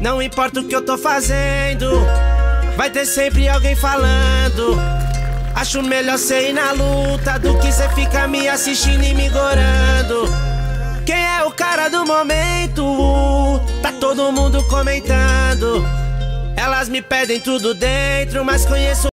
Não importa o que eu tô fazendo, vai ter sempre alguém falando. Acho melhor ser ir na luta do que cê ficar me assistindo e me gorando. Quem é o cara do momento? Tá todo mundo comentando. Elas me pedem tudo dentro, mas conheço